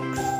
X.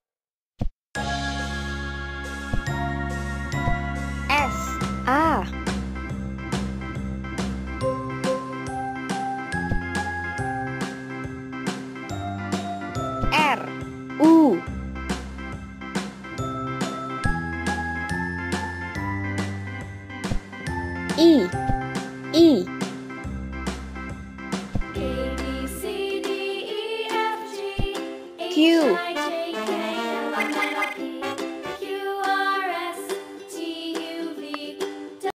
E. E. A, B, C, D, E, F, G, H, Q. I, J, K, L, M, N, O, P,